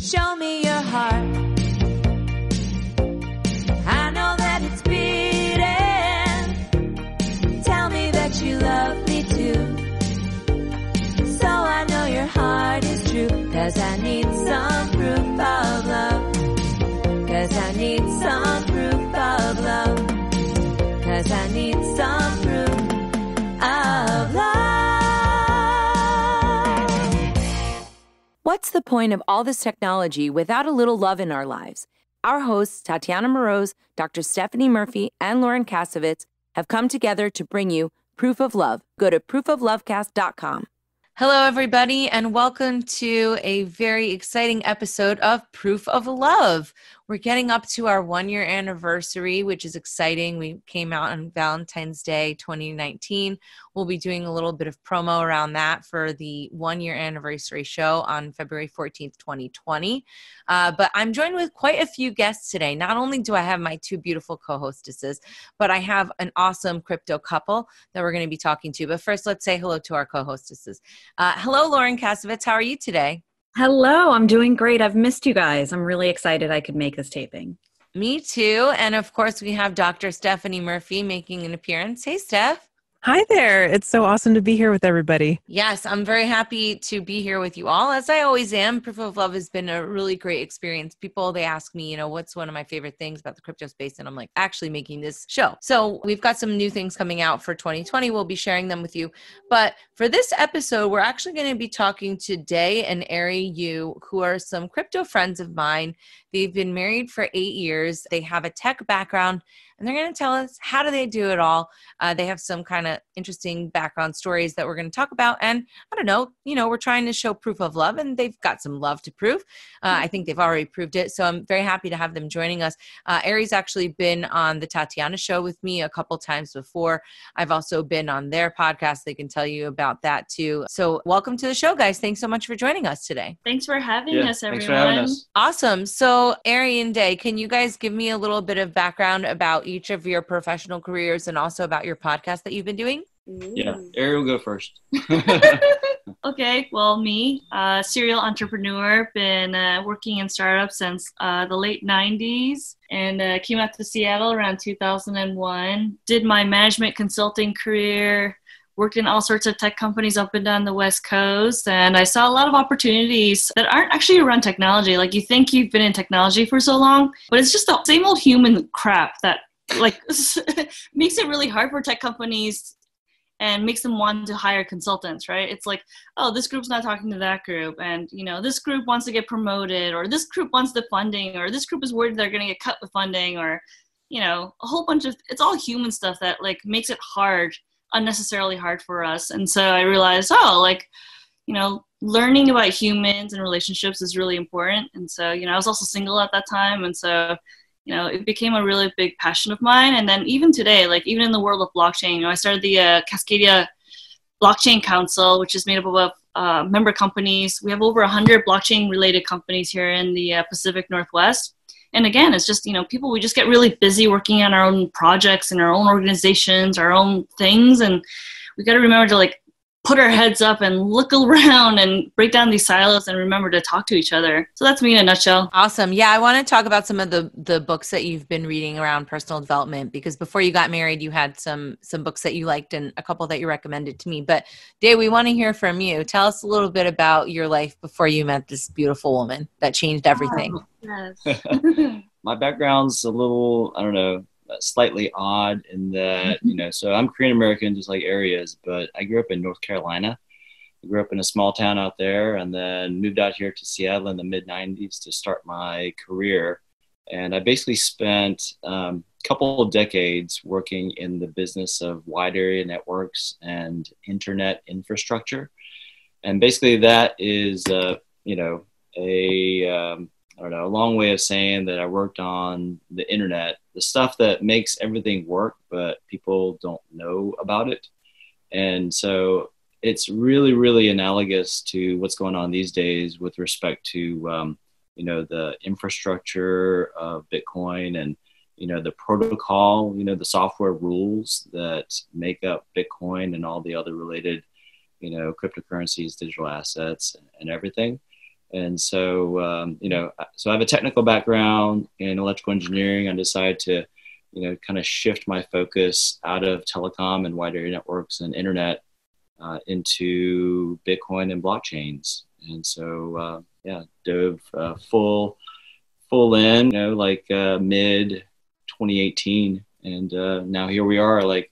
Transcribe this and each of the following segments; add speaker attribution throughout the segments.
Speaker 1: Show me your heart. I know that it's beating. Tell me that you love me too. So I know your heart is true. Cause I need some proof of love. Cause I need some proof of love. Cause I need some
Speaker 2: What's the point of all this technology without a little love in our lives? Our hosts, Tatiana Moroz, Dr. Stephanie Murphy, and Lauren Kasovitz, have come together to bring you Proof of Love. Go to proofoflovecast.com.
Speaker 3: Hello, everybody, and welcome to a very exciting episode of Proof of Love. We're getting up to our one year anniversary, which is exciting. We came out on Valentine's Day 2019. We'll be doing a little bit of promo around that for the one year anniversary show on February 14th, 2020. Uh, but I'm joined with quite a few guests today. Not only do I have my two beautiful co hostesses, but I have an awesome crypto couple that we're going to be talking to. But first, let's say hello to our co hostesses. Uh, hello, Lauren Kasovitz. How are you today?
Speaker 4: Hello, I'm doing great. I've missed you guys. I'm really excited I could make this taping.
Speaker 3: Me too. And of course, we have Dr. Stephanie Murphy making an appearance. Hey, Steph.
Speaker 5: Hi there. It's so awesome to be here with everybody.
Speaker 3: Yes, I'm very happy to be here with you all, as I always am. Proof of Love has been a really great experience. People, they ask me, you know, what's one of my favorite things about the crypto space? And I'm like, actually making this show. So we've got some new things coming out for 2020. We'll be sharing them with you. But for this episode, we're actually going to be talking to Dae and Arry Yu, who are some crypto friends of mine. They've been married for eight years. They have a tech background and they're going to tell us how do they do it all. Uh, they have some kind of interesting background stories that we're going to talk about. And i don't know you know we're trying to show proof of love and they've got some love to prove. Uh, i think they've already proved it so i'm very happy to have them joining us. Uh, arry's actually been on the tatiana show with me a couple times before. I've also been on their podcast. They can tell you about that too. So welcome to the show guys. Thanks so much for joining us today.
Speaker 6: Thanks for having
Speaker 7: Yeah,
Speaker 6: us,
Speaker 7: thanks
Speaker 6: everyone.
Speaker 7: for having us.
Speaker 3: Awesome. So, Arry and Dae, can you guys give me a little bit of background about each of your professional careers and also about your podcast that you've been doing?
Speaker 7: Yeah,
Speaker 6: Ooh.
Speaker 7: Ariel, go first.
Speaker 6: okay, well, me, uh, serial entrepreneur, been uh, working in startups since uh, the late 90s and uh, came out to Seattle around 2001. Did my management consulting career, worked in all sorts of tech companies up and down the West Coast, and I saw a lot of opportunities that aren't actually around technology. Like, you think you've been in technology for so long, but it's just the same old human crap that like makes it really hard for tech companies and makes them want to hire consultants right? It's like oh this group's not talking to that group and you know this group wants to get promoted or this group wants the funding or this group is worried they're going to get cut with funding or you know a whole bunch of it's all human stuff that like makes it hard unnecessarily hard for us. And so i realized oh like you know learning about humans and relationships is really important. And so you know i was also single at that time and so you know it became a really big passion of mine. And then even today like even in the world of blockchain you know i started the uh, cascadia blockchain council which is made up of uh, member companies. We have over 100 blockchain related companies here in the uh, pacific northwest. And again it's just you know people we just get really busy working on our own projects and our own organizations our own things. And we got to remember to like put our heads up and look around and break down these silos and remember to talk to each other so that's me in a nutshell
Speaker 3: Awesome. Yeah, I want to talk about some of the the books that you've been reading around personal development because before you got married, you had some some books that you liked and a couple that you recommended to me. But Dae, we want to hear from you. Tell us a little bit about your life before you met this beautiful woman that changed everything.
Speaker 6: Oh, yes
Speaker 7: My background's a little, I don't know, slightly odd in that, you know, so I'm Korean American just like areas, but I grew up in North Carolina. I grew up in a small town out there and then moved out here to Seattle in the mid 90s to start my career. And I basically spent um, a couple of decades working in the business of wide area networks and internet infrastructure. And basically, that is, uh, you know, a um, I don't know, a long way of saying that I worked on the internet, the stuff that makes everything work, but people don't know about it. And so it's really, really analogous to what's going on these days with respect to, um, you know, the infrastructure of Bitcoin and, you know, the protocol, you know, the software rules that make up Bitcoin and all the other related, you know, cryptocurrencies, digital assets, and everything And so, um, you know, so I have a technical background in electrical engineering. I decided to, you know, kind of shift my focus out of telecom and wide area networks and internet uh, into Bitcoin and blockchains. And so, uh, yeah, dove uh, full, full in, you know, like uh, mid 2018, and uh, now here we are, like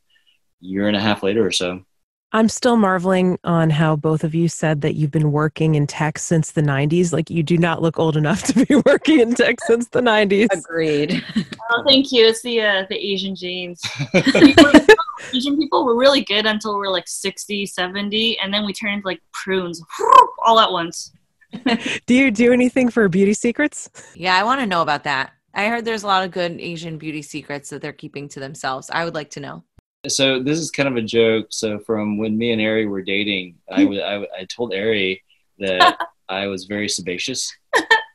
Speaker 7: year and a half later or so.
Speaker 5: I'm still marveling on how both of you said that you've been working in tech since the 90s. Like, you do not look old enough to be working in tech since the 90s.
Speaker 4: Agreed.
Speaker 6: Oh, thank you. It's the uh, the Asian genes. Asian people were really good until we were like 60, 70, and then we turned like prunes all at once.
Speaker 5: do you do anything for beauty secrets?
Speaker 3: Yeah, I want to know about that. I heard there's a lot of good Asian beauty secrets that they're keeping to themselves. I would like to know.
Speaker 7: So this is kind of a joke. So from when me and Arry were dating, I, mm-hmm. w- I, w- I told Arry that I was very sebaceous.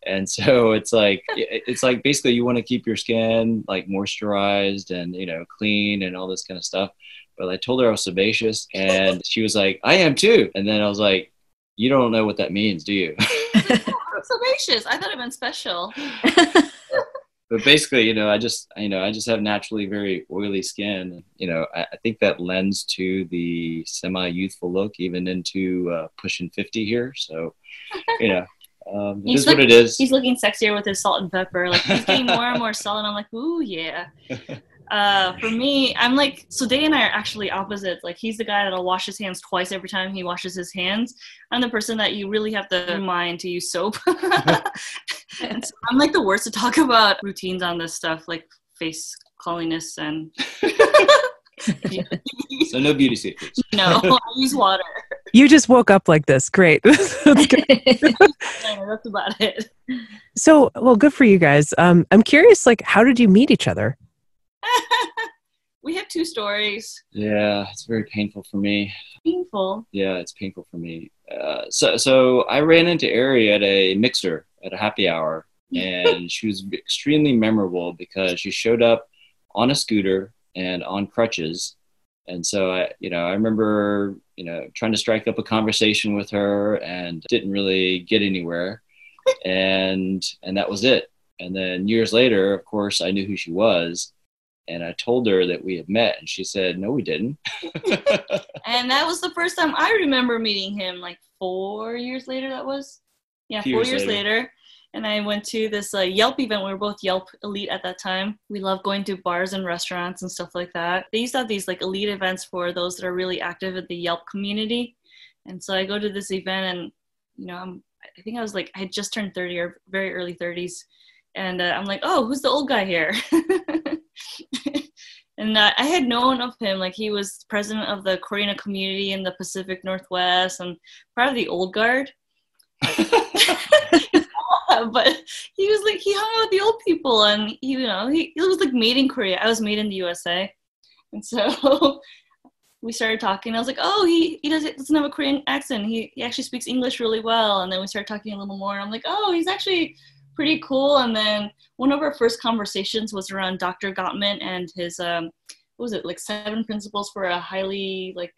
Speaker 7: And so it's like it's like basically you want to keep your skin like moisturized and you know clean and all this kind of stuff. But I told her I was sebaceous, and she was like, "I am too." And then I was like, "You don't know what that means, do you?"
Speaker 6: Sebaceous. I thought it meant special.
Speaker 7: but basically, you know, I just, you know, I just have naturally very oily skin. You know, I, I think that lends to the semi-youthful look, even into uh, pushing fifty here. So, you know, um,
Speaker 6: He's
Speaker 7: is what it is.
Speaker 6: He's looking sexier with his salt and pepper. Like he's getting more and more solid. I'm like, ooh yeah. Uh, for me, I'm like so. Dae and I are actually opposites. Like he's the guy that'll wash his hands twice every time he washes his hands. I'm the person that you really have to remind to use soap. and so I'm like the worst to talk about routines on this stuff, like face cleanliness and.
Speaker 7: so no beauty secrets.
Speaker 6: no, I use water.
Speaker 5: You just woke up like this. Great. That's.
Speaker 6: That's about it.
Speaker 5: So, well, good for you guys. Um, I'm curious, like, how did you meet each other?
Speaker 6: We have two stories.
Speaker 7: Yeah, it's very painful for me.
Speaker 6: Painful.
Speaker 7: Yeah, it's painful for me. Uh, so, so I ran into Arry at a mixer at a happy hour, and she was extremely memorable because she showed up on a scooter and on crutches. And so I, you know, I remember, you know, trying to strike up a conversation with her and didn't really get anywhere. and and that was it. And then years later, of course, I knew who she was. And I told her that we had met, and she said, "No, we didn't."
Speaker 6: And that was the first time I remember meeting him, like four years later. That was, yeah, four
Speaker 7: years
Speaker 6: years
Speaker 7: later.
Speaker 6: later. And I went to this uh, Yelp event. We were both Yelp elite at that time. We love going to bars and restaurants and stuff like that. They used to have these like elite events for those that are really active in the Yelp community. And so I go to this event, and you know, I'm, I think I was like, I had just turned 30 or very early 30s, and uh, I'm like, oh, who's the old guy here? and uh, I had known of him, like he was president of the Korean community in the Pacific Northwest and part of the old guard. but he was like he hung out with the old people, and he, you know he it was like made in Korea. I was made in the USA, and so we started talking. I was like, oh, he he doesn't doesn't have a Korean accent. He he actually speaks English really well. And then we started talking a little more. And I'm like, oh, he's actually pretty cool. And then one of our first conversations was around Dr. Gottman and his um, what was it like seven principles for a highly like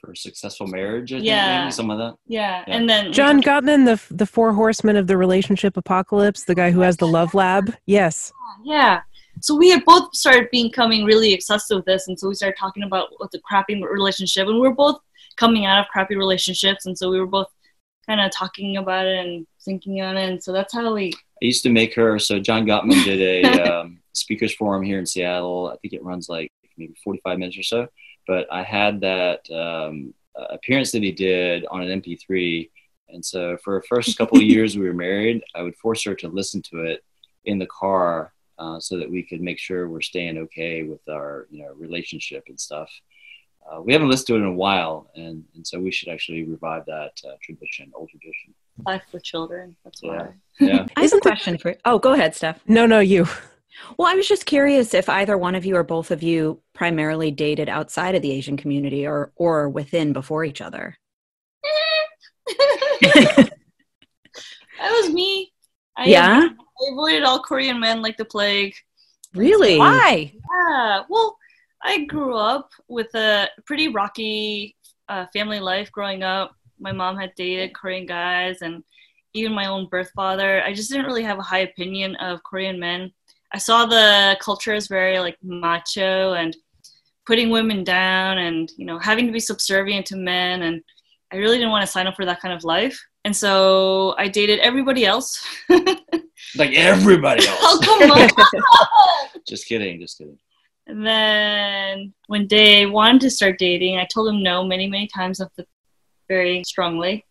Speaker 7: for a successful marriage. I
Speaker 6: Yeah.
Speaker 7: maybe, some of that.
Speaker 6: yeah.
Speaker 7: Yeah.
Speaker 6: And then
Speaker 5: John Gottman, the the four horsemen of the relationship apocalypse, the guy who has the love lab. Yes.
Speaker 6: Yeah. So we had both started becoming really obsessed with this, and so we started talking about what the crappy relationship, and we were both coming out of crappy relationships, and so we were both kind of talking about it and thinking on it, and so that's how we.
Speaker 7: I used to make her. So John Gottman did a um, speakers forum here in Seattle. I think it runs like maybe 45 minutes or so. But I had that um, uh, appearance that he did on an MP3. And so for the first couple of years we were married, I would force her to listen to it in the car uh, so that we could make sure we're staying okay with our you know relationship and stuff. Uh, we haven't listened to it in a while, and, and so we should actually revive that uh, tradition, old tradition.
Speaker 6: Life with children. That's
Speaker 7: Yeah.
Speaker 6: why.
Speaker 7: Yeah.
Speaker 4: I have a question for you. Oh, go ahead, Steph.
Speaker 5: No, no, you.
Speaker 4: Well, I was just curious if either one of you or both of you primarily dated outside of the Asian community or or within before each other.
Speaker 6: that was me. I
Speaker 4: Yeah?
Speaker 6: I avoided all Korean men like the plague.
Speaker 4: Really?
Speaker 3: Why?
Speaker 6: Yeah. Well, I grew up with a pretty rocky uh, family life growing up. My mom had dated Korean guys, and even my own birth father, I just didn't really have a high opinion of Korean men. I saw the culture as very like macho and putting women down and you know having to be subservient to men and I really didn't want to sign up for that kind of life. And so I dated everybody else.
Speaker 7: like everybody else.
Speaker 6: oh, come on.
Speaker 7: just kidding, just kidding.
Speaker 6: and then when Dae wanted to start dating, I told him no many, many times, very strongly.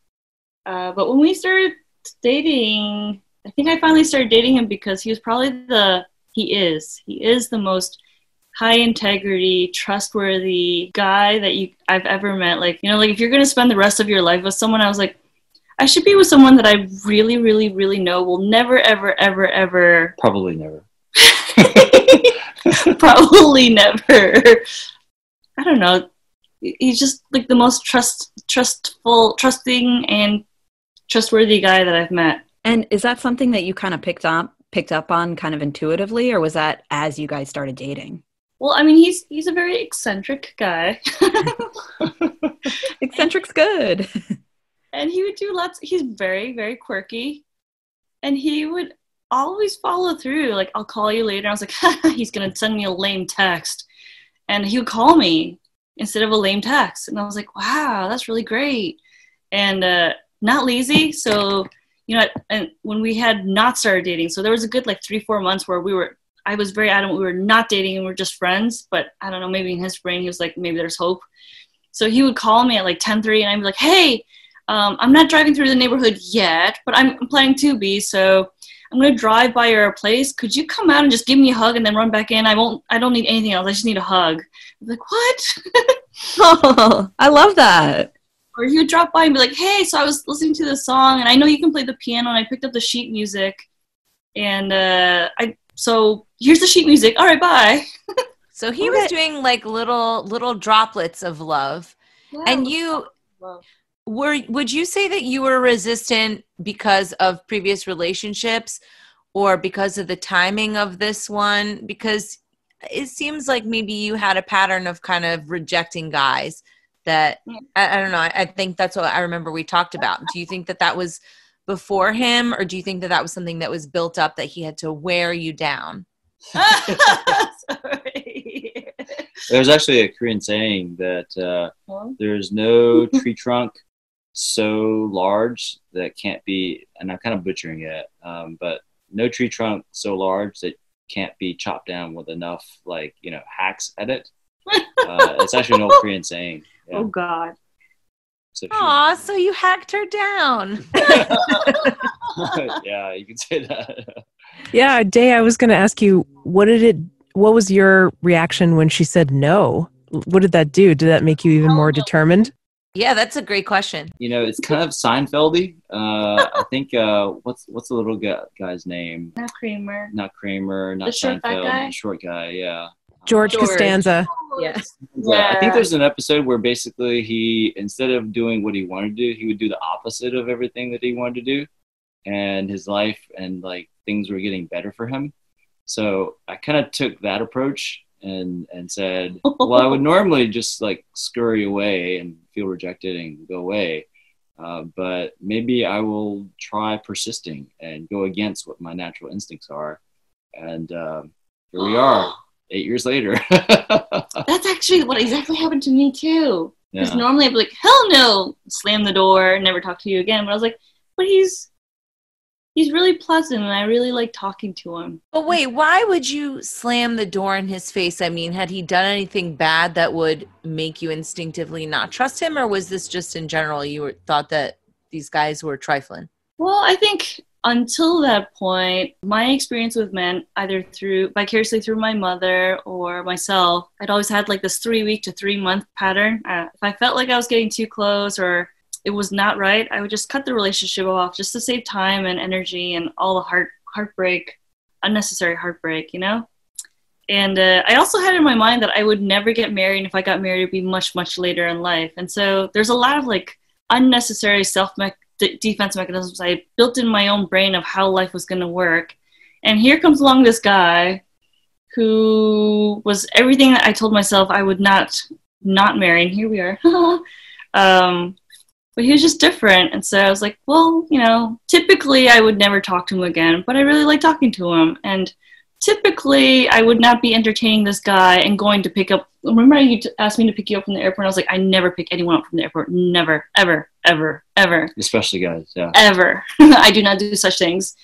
Speaker 6: Uh, but when we started dating, I think I finally started dating him because he was probably the, he is, he is the most high integrity, trustworthy guy that you I've ever met. Like, you know, like if you're gonna spend the rest of your life with someone, I was like, I should be with someone that I really, really, really know will never, ever, ever, ever
Speaker 7: Probably never.
Speaker 6: probably never. I don't know. He's just like the most trust, trustful, trusting, and trustworthy guy that I've met.
Speaker 4: And is that something that you kind of picked up picked up on kind of intuitively or was that as you guys started dating?
Speaker 6: Well, I mean, he's he's a very eccentric guy,
Speaker 4: Eccentric's good.
Speaker 6: and he would do lots. He's very, very quirky, and he would always follow through. Like, I'll call you later. I was like, he's gonna send me a lame text, and he would call me instead of a lame text, and I was like, wow, that's really great, and uh, not lazy. So, you know, and when we had not started dating, so there was a good like three, four months where we were. I was very adamant we were not dating and we are just friends. But I don't know, maybe in his brain he was like, maybe there's hope. So he would call me at like 10:30, and I'd be like, hey. Um, I'm not driving through the neighborhood yet, but I'm planning to be. So I'm gonna drive by your place. Could you come out and just give me a hug and then run back in? I won't. I don't need anything else. I just need a hug. I'm like, what?
Speaker 4: oh, I love that.
Speaker 6: or he would drop by and be like, "Hey, so I was listening to the song, and I know you can play the piano, and I picked up the sheet music, and uh, I so here's the sheet music. All right, bye."
Speaker 3: So he was doing like little little droplets of love. And you were would you say that you were resistant because of previous relationships or because of the timing of this one because it seems like maybe you had a pattern of kind of rejecting guys that
Speaker 6: Yeah.
Speaker 3: I, I don't know I, I think that's what i remember we talked about do you think that that was before him or do you think that that was something that was built up that he had to wear you down
Speaker 6: Sorry.
Speaker 7: There's actually a Korean saying that uh, there's no tree trunk so large that can't be, and I'm kind of butchering it, um, but no tree trunk so large that can't be chopped down with enough, like, you know, hacks at it. Uh, it's actually an old Korean saying. Yeah.
Speaker 6: Oh God.
Speaker 7: So she-
Speaker 3: Aw, so you hacked her down
Speaker 7: yeah, you can say that.
Speaker 5: Yeah, Dae, I was going to ask you, what did it, what was your reaction when she said no? What did that do? Did that make you even more determined?
Speaker 3: Yeah that's a great question
Speaker 7: you know, it's kind of Seinfeldy. Uh, I think uh, what's what's the little guy, guy's name?
Speaker 6: Not Kramer.
Speaker 7: Not Kramer, not
Speaker 6: The short fat guy?
Speaker 7: short guy. Yeah.
Speaker 5: George,
Speaker 4: George.
Speaker 5: Costanza.
Speaker 4: Yes.
Speaker 7: Yeah. I think there's an episode where basically he, instead of doing what he wanted to do, he would do the opposite of everything that he wanted to do, and his life and like things were getting better for him. So I kind of took that approach and and said, well, I would normally just like scurry away and feel rejected and go away. Uh, but maybe I will try persisting and go against what my natural instincts are. And uh, here we are, eight years later.
Speaker 6: That's actually what exactly happened to me too. Because
Speaker 7: Yeah.
Speaker 6: normally I'd be like, hell no, slam the door, never talk to you again. But I was like, but he's he's really pleasant and I really like talking to him.
Speaker 3: But wait, why would you slam the door in his face? I mean, had he done anything bad that would make you instinctively not trust him, or was this just in general you were, thought that these guys were trifling?
Speaker 6: Well, I think until that point, my experience with men, either through vicariously through my mother or myself, I'd always had like this three week to three month pattern. Uh, if I felt like I was getting too close or it was not right, I would just cut the relationship off just to save time and energy and all the heart heartbreak, unnecessary heartbreak, you know. And uh, I also had in my mind that I would never get married, and if I got married, it'd be much, much later in life. And so there's a lot of like unnecessary self de- defense mechanisms I built in my own brain of how life was going to work. And here comes along this guy who was everything that I told myself I would not not marry. And here we are. um, but he was just different. And so I was like, well, you know, typically I would never talk to him again, but I really like talking to him. And typically I would not be entertaining this guy and going to pick up. Remember, you asked me to pick you up from the airport. I was like, I never pick anyone up from the airport. Never, ever, ever, ever,
Speaker 7: Especially guys, yeah.
Speaker 6: ever. I do not do such things.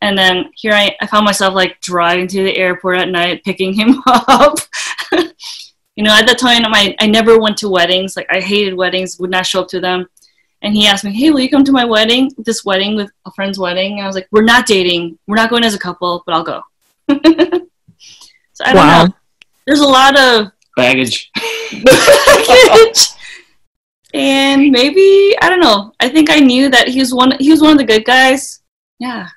Speaker 6: And then here I, I found myself like driving to the airport at night, picking him up. you know, at that time, I, I never went to weddings. Like, I hated weddings, would not show up to them. And he asked me, Hey, will you come to my wedding? This wedding with a friend's wedding. And I was like, We're not dating. We're not going as a couple, but I'll go. so I don't
Speaker 5: Wow.
Speaker 6: know. There's a lot of
Speaker 7: Baggage.
Speaker 6: baggage. and maybe I don't know. I think I knew that he was one. He was one of the good guys. Yeah.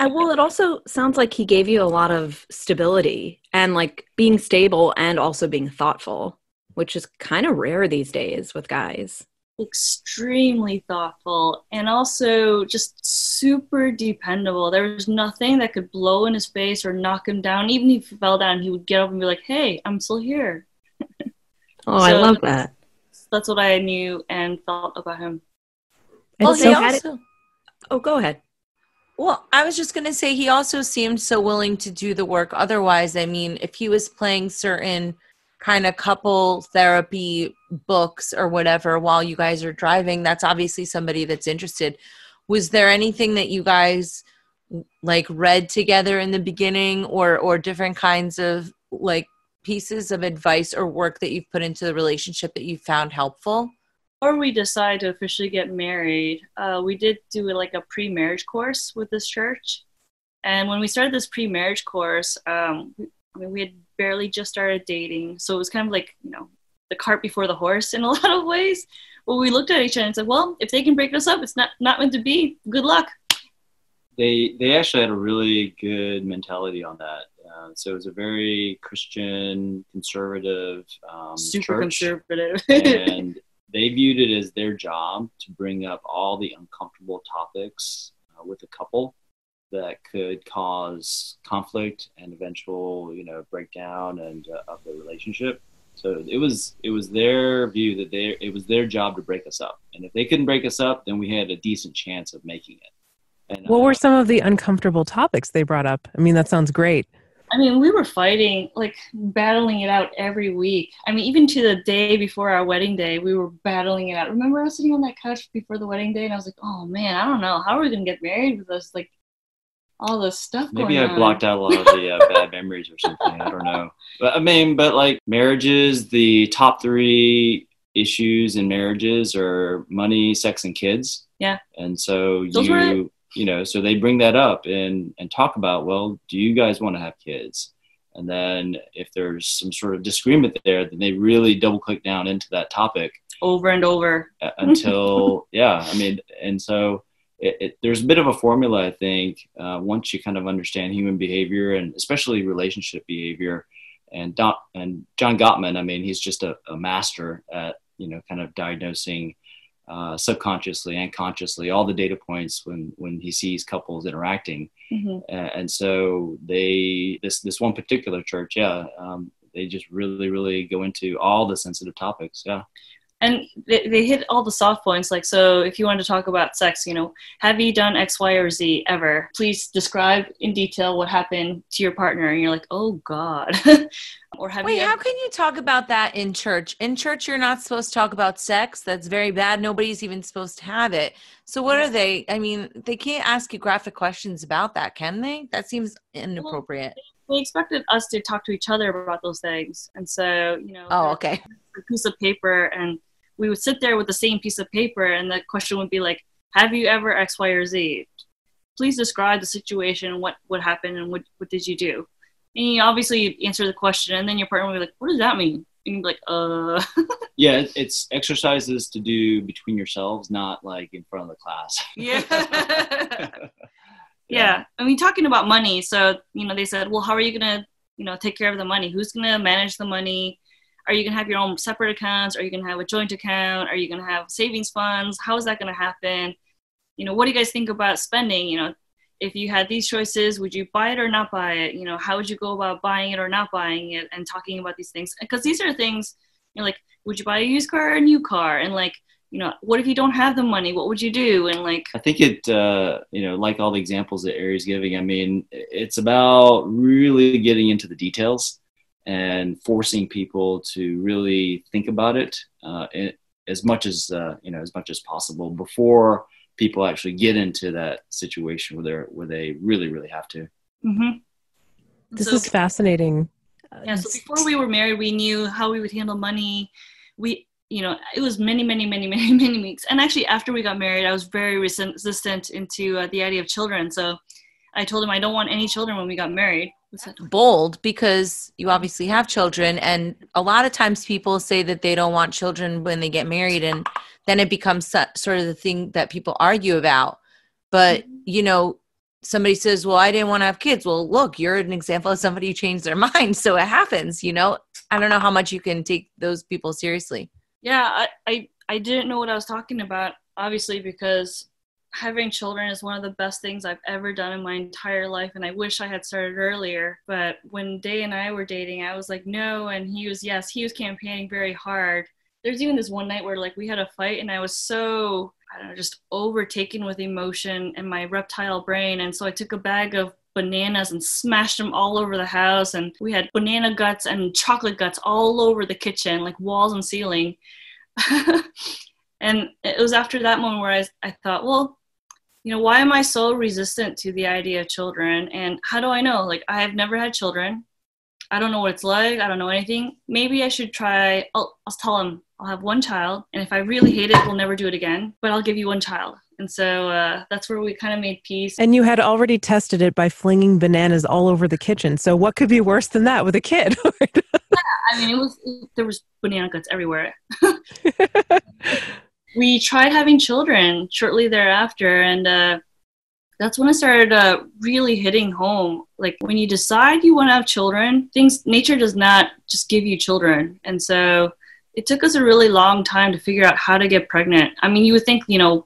Speaker 4: I, well, it also sounds like he gave you a lot of stability and like being stable and also being thoughtful, which is kind of rare these days with guys.
Speaker 6: Extremely thoughtful and also just super dependable. There was nothing that could blow in his face or knock him down. Even if he fell down, he would get up and be like, "Hey, I'm still here."
Speaker 4: Oh, I love that.
Speaker 6: That's what I knew and felt about him.
Speaker 4: And
Speaker 3: Well,
Speaker 4: so
Speaker 3: he
Speaker 4: it-
Speaker 3: also,
Speaker 4: oh, go ahead.
Speaker 3: well, I was just going to say he also seemed so willing to do the work. Otherwise, I mean, if he was playing certain kind of couple therapy books or whatever while you guys are driving, that's obviously somebody that's interested. Was there anything that you guys like read together in the beginning or or different kinds of like pieces of advice or work that you've put into the relationship that you found helpful?
Speaker 6: Or we decide to officially get married. Uh, we did do like a pre-marriage course with this church, and when we started this pre-marriage course, um, I mean, we had barely just started dating, so it was kind of like you know the cart before the horse in a lot of ways. But we looked at each other and said, "Well, if they can break us up, it's not not meant to be. Good luck."
Speaker 7: they they actually had a really good mentality on that. Uh, so it was a very Christian, conservative um,
Speaker 6: Super
Speaker 7: church,
Speaker 6: conservative.
Speaker 7: and they viewed it as their job to bring up all the uncomfortable topics uh, with a couple that could cause conflict and eventual, you know, breakdown and uh, of the relationship. So it was it was their view that they it was their job to break us up, and if they couldn't break us up, then we had a decent chance of making it. And,
Speaker 5: What
Speaker 7: uh,
Speaker 5: were some of the uncomfortable topics they brought up? I mean, that sounds great.
Speaker 6: I mean, we were fighting, like battling it out every week. I mean, even to the day before our wedding day, we were battling it out. Remember, I was sitting on that couch before the wedding day, and I was like, "Oh man, I don't know how are we gonna get married with us like all this stuff
Speaker 7: Maybe I
Speaker 6: on."
Speaker 7: blocked out a lot of the uh, bad memories or something. I don't know. But I mean, but like marriages, the top three issues in marriages are money, sex, and kids.
Speaker 6: Yeah.
Speaker 7: And so
Speaker 6: Those
Speaker 7: you, you know, so they bring that up and and talk about, well, do you guys want to have kids? And then if there's some sort of disagreement there, then they really double click down into that topic
Speaker 6: over and over.
Speaker 7: until yeah i mean and so it, it, there's a bit of a formula i think uh, once you kind of understand human behavior and especially relationship behavior. And Don, and john gottman i mean he's just a, a master at you know kind of diagnosing uh, subconsciously and consciously all the data points when when he sees couples interacting.
Speaker 6: Mhm.
Speaker 7: uh, and so they this this one particular church yeah um, they just really really go into all the sensitive topics yeah
Speaker 6: And they, they hit all the soft points. Like, so if you want to talk about sex, you know, have you done X, Y, or Z ever? Please describe in detail what happened to your partner. And you're like, oh God. or have
Speaker 3: Wait,
Speaker 6: you
Speaker 3: how can you talk about that in church? In church, you're not supposed to talk about sex. That's very bad. Nobody's even supposed to have it. So, what are they? I mean, they can't ask you graphic questions about that, can they? That seems inappropriate.
Speaker 6: they expected us to talk to each other about those things. And so, you know,
Speaker 3: Oh, okay.
Speaker 6: a piece of paper and we would sit there with the same piece of paper and the question would be like have you ever x y or z? Please describe the situation. What what happened and what what did you do? And you obviously answer the question and then your partner would be like what does that mean? And you'd be like uh.
Speaker 7: Yeah, it's exercises to do between yourselves, not like in front of the class.
Speaker 6: yeah. Yeah i mean talking about money so you know they said well how are you gonna you know take care of the money? Who's gonna manage the money are you gonna have your own separate accounts? Are you gonna have a joint account? Are you gonna have savings funds? How is that gonna happen? You know what do you guys think about spending? You know if you had these choices would you buy it or not buy it? You know how would you go about buying it or not buying it and talking about these things? Because these are things you know like would you buy a used car or a new car? And like you know, what if you don't have the money? What would you do? And like,
Speaker 7: I think it, uh, you know, like all the examples that Arry's giving, I mean, it's about really getting into the details and forcing people to really think about it uh, as much as, uh, you know, as much as possible before people actually get into that situation where they're, where they really, really have to.
Speaker 6: mm-hmm.
Speaker 5: This
Speaker 6: So-
Speaker 5: is fascinating.
Speaker 6: yeah so before we were married we knew how we would handle money we you know it was many many many many many weeks and actually after we got married i was very resistant into uh, the idea of children so i told him i don't want any children when we got married What's that?
Speaker 3: Bold because you obviously have children and a lot of times people say that they don't want children when they get married and then it becomes so- sort of the thing that people argue about. But mm-hmm. you know somebody says well i didn't want to have kids. Well look you're an example of somebody who changed their mind so it happens you know? I don't know how much you can take those people seriously.
Speaker 6: Yeah I, I i didn't know what i was talking about obviously because having children is one of the best things i've ever done in my entire life and i wish i had started earlier. But when dae and i were dating i was like no and he was yes he was campaigning very hard. There's even this one night where like we had a fight and i was so i don't know just overtaken with emotion and my reptile brain and so i took a bag of bananas and smashed them all over the house and we had banana guts and chocolate guts all over the kitchen like walls and ceiling. And it was after that moment where I, I thought well you know why am i so resistant to the idea of children? And how do i know? Like i have never had children. I don't know what it's like. I don't know anything. Maybe i should try i'll, I'll tell him i'll have one child. And if i really hate it we'll never do it again. But i'll give you one child. And so uh, that's where we kind of made peace.
Speaker 5: And you had already tested it by flinging bananas all over the kitchen. So what could be worse than that with a kid?
Speaker 6: yeah, I mean, it was there was banana guts everywhere. we tried having children shortly thereafter, and uh, that's when I started uh, really hitting home. Like when you decide you want to have children, things nature does not just give you children, and so it took us a really long time to figure out how to get pregnant. I mean, you would think, you know,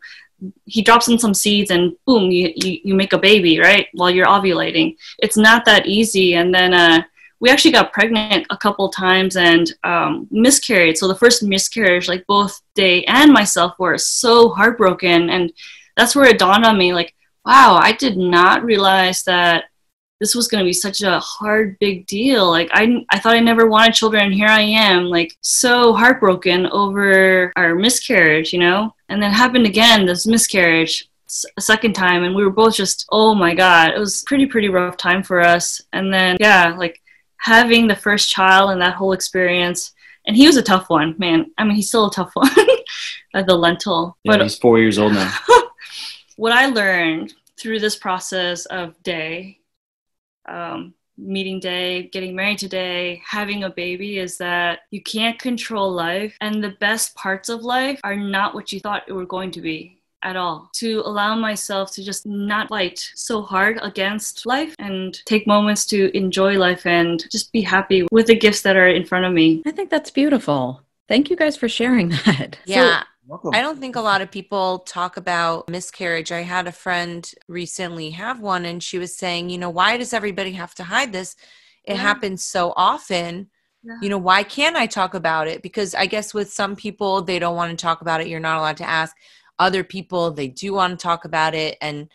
Speaker 6: he drops in some seeds and boom, you, you, you make a baby, right? While you're ovulating. It's not that easy. And then uh, we actually got pregnant a couple times and um, miscarried. So the first miscarriage, like both Dae and myself were so heartbroken. And that's where it dawned on me like, wow, I did not realize that this was going to be such a hard big deal like I, I thought i never wanted children here i am like so heartbroken over our miscarriage you know and then happened again this miscarriage a second time and we were both just oh my god it was pretty pretty rough time for us and then yeah like having the first child and that whole experience and he was a tough one man i mean he's still a tough one uh, the lentil
Speaker 7: Yeah, he's four years old now.
Speaker 6: what I learned through this process of dae, um, meeting dae, getting married today, having a baby is that you can't control life. And the best parts of life are not what you thought it were going to be at all. To allow myself to just not fight so hard against life and take moments to enjoy life and just be happy with the gifts that are in front of me.
Speaker 4: I think that's beautiful. Thank you guys for sharing that.
Speaker 3: yeah
Speaker 7: Welcome.
Speaker 3: I don't think a lot of people talk about miscarriage. I had a friend recently have one, and she was saying, you know, why does everybody have to hide this? It
Speaker 6: Yeah.
Speaker 3: happens so often.
Speaker 6: Yeah.
Speaker 3: You know, why can't I talk about it? Because I guess with some people, they don't want to talk about it. You're not allowed to ask. Other people, they do want to talk about it. And,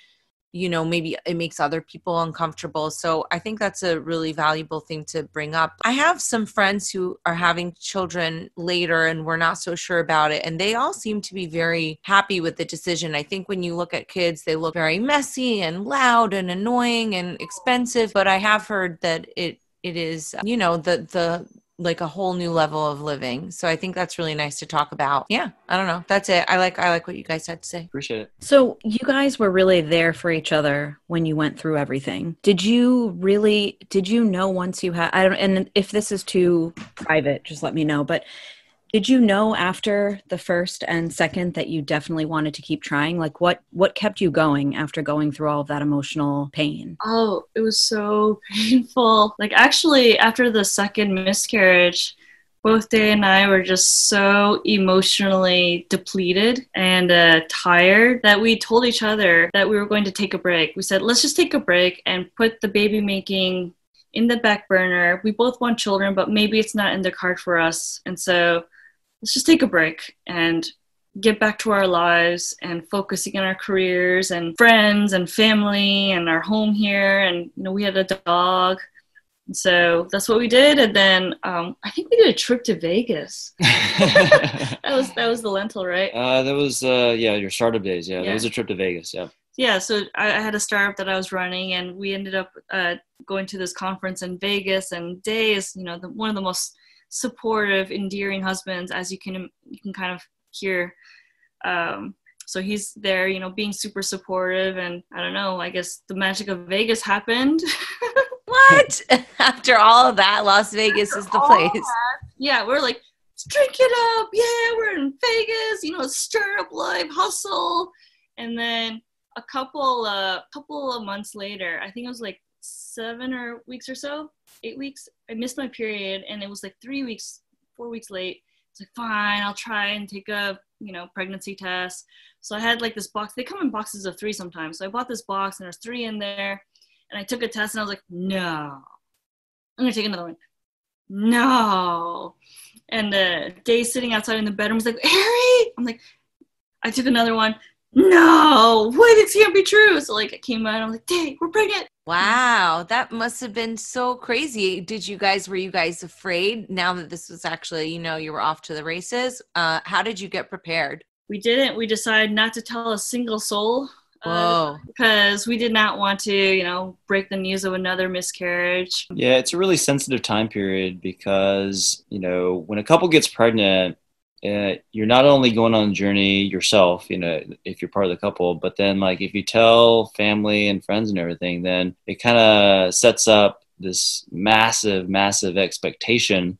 Speaker 3: you know, maybe it makes other people uncomfortable. So I think that's a really valuable thing to bring up. I have some friends who are having children later and we're not so sure about it. And they all seem to be very happy with the decision. I think when you look at kids, they look very messy and loud and annoying and expensive. But I have heard that it it is, you know, the the like a whole new level of living. So I think that's really nice to talk about. Yeah, I don't know. That's it. I like I like what you guys had to say.
Speaker 7: Appreciate it.
Speaker 4: So, you guys were really there for each other when you went through everything. Did you really did you know once you had I don't and if this is too private, just let me know, but did you know after the first and second that you definitely wanted to keep trying? Like what what kept you going after going through all of that emotional pain?
Speaker 6: Oh, it was so painful. Like, actually, after the second miscarriage, both Dae and I were just so emotionally depleted and uh, tired that we told each other that we were going to take a break. We said, let's just take a break and put the baby making in the back burner. We both want children, but maybe it's not in the card for us. And so let's just take a break. And get back to our lives and focusing on our careers and friends and family and our home here. And you know, we had a dog. So that's what we did, and then um, I think we did a trip to Vegas. that was that was the lentil, right?
Speaker 7: Uh, that was uh, yeah, your startup days. Yeah,
Speaker 6: Yeah.
Speaker 7: that was a trip to Vegas. Yeah.
Speaker 6: yeah so I, I had a startup that i was running and we ended up uh, going to this conference in vegas and dae is you know the, one of the most supportive endearing husbands as you can you can kind of hear um, so he's there you know being super supportive and i don't know i guess the magic of vegas happened
Speaker 3: What? After all of that, Las Vegas is the place.
Speaker 6: yeah we're like drink it up yeah we're in vegas you know stir up life hustle and then a couple uh couple of months later i think it was like seven or weeks or so eight weeks. I missed my period and it was like three weeks four weeks late. It's like fine i'll try and take a you know pregnancy test. So i had like this box. They come in boxes of three sometimes. So i bought this box and there's three in there and i took a test and i was like no. I'm gonna take another one. No. And uh, Dae sitting outside in the bedroom was like, Harry! I'm like, I took another one. No, wait, it can't be true. So like, I came out. I'm like, Dae, we're pregnant.
Speaker 3: Wow, that must have been so crazy. Did you guys were you guys afraid now that this was actually, you know, you were off to the races? Uh how did you get prepared?
Speaker 6: We didn't. We decided not to tell a single soul. uh,
Speaker 3: Whoa.
Speaker 6: because we did not want to, you know, break the news of another miscarriage.
Speaker 7: Yeah, it's a really sensitive time period because, you know, when a couple gets pregnant, uh, you're not only going on a journey yourself, you know, if you're part of the couple, but then, like, if you tell family and friends and everything, then it kind of sets up this massive, massive expectation.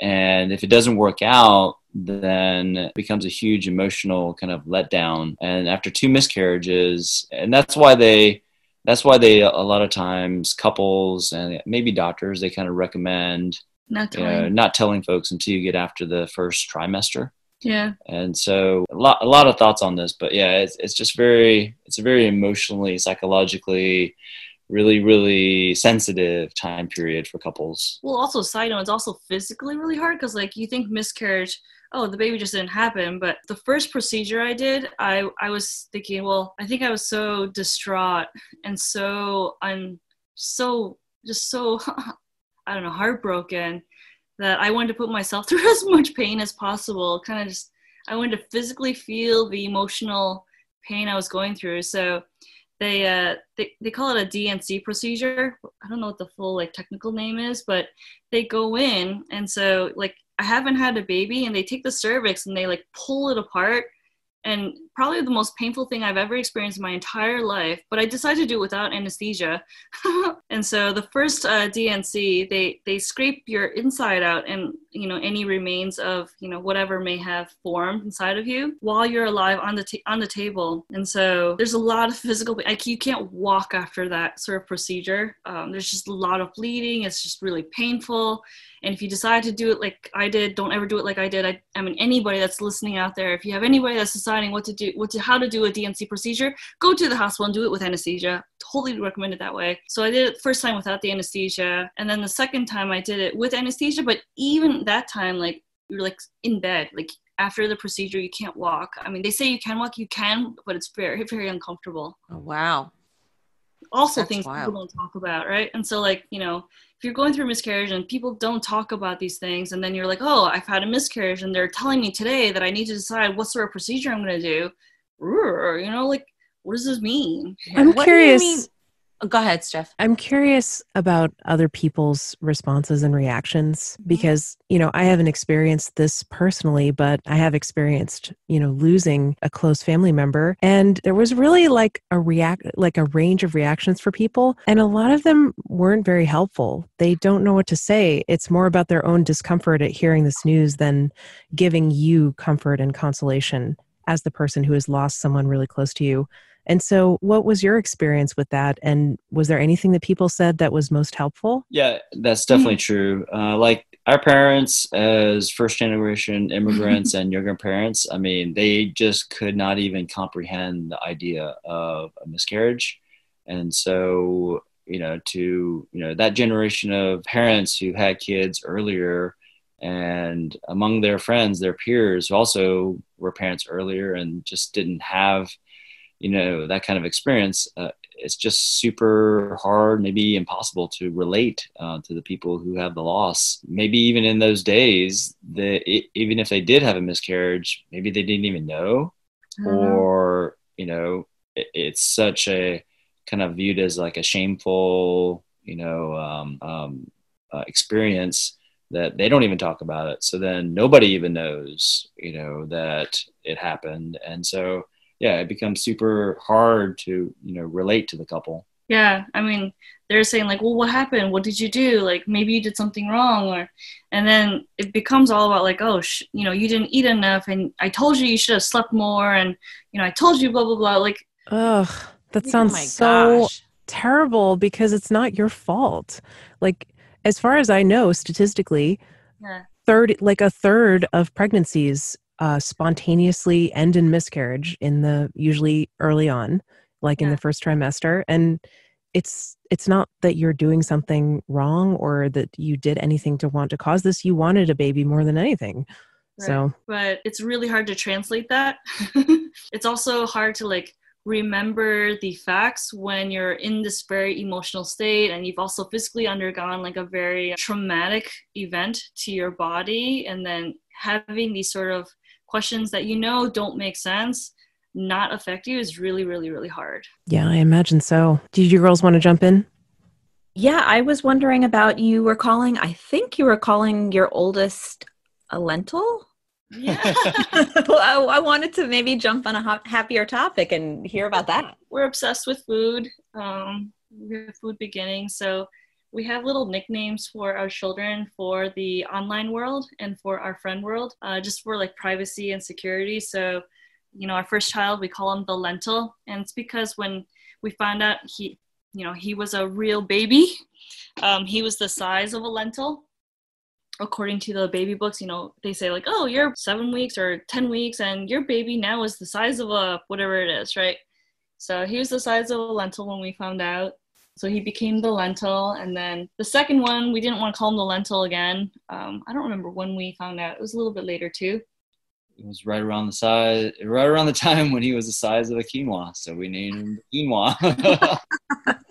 Speaker 7: And if it doesn't work out, then it becomes a huge emotional kind of letdown. And after two miscarriages, and that's why they, that's why they a lot of times couples and maybe doctors they kind of recommend
Speaker 6: Not
Speaker 7: you know
Speaker 6: telling.
Speaker 7: not telling folks until you get after the first trimester
Speaker 6: Yeah.
Speaker 7: and so a lot a lot of thoughts on this but yeah it's, it's just very it's a very emotionally psychologically really really sensitive time period for couples
Speaker 6: Well, also, side note, it's also physically really hard because, like, you think miscarriage, oh, the baby just didn't happen. But the first procedure I did, I, I was thinking, well, I think I was so distraught and so, un, so, just so, I don't know, heartbroken that I wanted to put myself through as much pain as possible. Kind of just, I wanted to physically feel the emotional pain I was going through. So, they uh they, they call it a D&C procedure. I don't know what the full like technical name is, but they go in and so like I haven't had a baby and they take the cervix and they like pull it apart and probably the most painful thing I've ever experienced in my entire life. But I decided to do it without anesthesia. and so the first uh, D&C, they they scrape your inside out and you know any remains of you know whatever may have formed inside of you while you're alive on the ta- on the table. And so there's a lot of physical like you can't walk after that sort of procedure. Um, there's just a lot of bleeding. It's just really painful. And if you decide to do it like I did, don't ever do it like I did. I, I mean, anybody that's listening out there, if you have anybody that's deciding what to do, what to, how to do a D&C procedure, go to the hospital and do it with anesthesia. Totally recommend it that way. So I did it first time without the anesthesia, and then the second time I did it with anesthesia. But even that time, like you're like in bed, like after the procedure, you can't walk. I mean, they say you can walk, you can, but it's very, very uncomfortable
Speaker 3: Oh, wow.
Speaker 6: also
Speaker 3: That's
Speaker 6: things
Speaker 3: wild.
Speaker 6: people don't talk about, right? And so, like, you know, if you're going through a miscarriage and people don't talk about these things, and then you're like, oh, I've had a miscarriage, and they're telling me today that I need to decide what sort of procedure I'm going to do, you know, like, what does this mean?
Speaker 5: I'm
Speaker 3: What do you
Speaker 5: curious.
Speaker 3: mean- go ahead, Steph.
Speaker 5: I'm curious about other people's responses and reactions mm-hmm. because, you know, I haven't experienced this personally, but I have experienced, you know, losing a close family member. And there was really like a react like a range of reactions for people. And a lot of them weren't very helpful. They don't know what to say. It's more about their own discomfort at hearing this news than giving you comfort and consolation as the person who has lost someone really close to you. And so, what was your experience with that? And was there anything that people said that was most helpful?
Speaker 7: Yeah, that's definitely true. Uh, like our parents, as first generation immigrants and younger parents, I mean, they just could not even comprehend the idea of a miscarriage. And so, you know, to, you know, that generation of parents who had kids earlier, and among their friends, their peers who also were parents earlier and just didn't have, you know, that kind of experience. Uh, it's just super hard, maybe impossible to relate uh, to the people who have the loss. Maybe even in those days, that even if they did have a miscarriage, maybe they didn't even know, or you know, it, it's such a kind of viewed as like a shameful, you know, um, um, uh, experience that they don't even talk about it. So then nobody even knows, you know, that it happened, and so yeah, it becomes super hard to you know relate to the couple.
Speaker 6: Yeah, I mean, they're saying like, "Well, what happened? What did you do? Like, maybe you did something wrong," or, and then it becomes all about like, "Oh, sh- you know, you didn't eat enough, and I told you you should have slept more, and you know, I told you blah blah blah." Like,
Speaker 5: ugh, that
Speaker 3: Oh
Speaker 5: sounds
Speaker 3: my
Speaker 5: so
Speaker 3: gosh.
Speaker 5: terrible because it's not your fault. Like, as far as I know, statistically,
Speaker 6: yeah,
Speaker 5: third like a third of pregnancies uh, spontaneously end in miscarriage in the usually early on like in the first trimester. And it's it's not that you're doing something wrong or that you did anything to want to cause this. You wanted a baby more than anything. So
Speaker 6: but it's really hard to translate that. it's also hard to like remember the facts when you're in this very emotional state and you've also physically undergone like a very traumatic event to your body. And then having these sort of questions that you know don't make sense not affect you is really really really hard
Speaker 5: yeah i imagine so did you girls want to jump in
Speaker 4: Yeah, I was wondering about you were calling, I think you were calling your oldest a lentil?
Speaker 6: yeah
Speaker 4: I, I wanted to maybe jump on a ha- happier topic and hear about that.
Speaker 6: we're obsessed with food. Um, we have food beginning, so we have little nicknames for our children for the online world and for our friend world, uh, just for like privacy and security. So, you know, our first child, we call him the lentil, and it's because when we found out he, you know, he was a real baby, um, he was the size of a lentil. According to the baby books, you know, they say like, oh, you're seven weeks or 10 weeks, and your baby now is the size of a whatever it is, right? So he was the size of a lentil when we found out. So he became the lentil. And then the second one, we didn't want to call him the lentil again. Um, I don't remember when we found out. It was a little bit later too.
Speaker 7: It was right around the size, right around the time when he was the size of a quinoa, so we named him quinoa.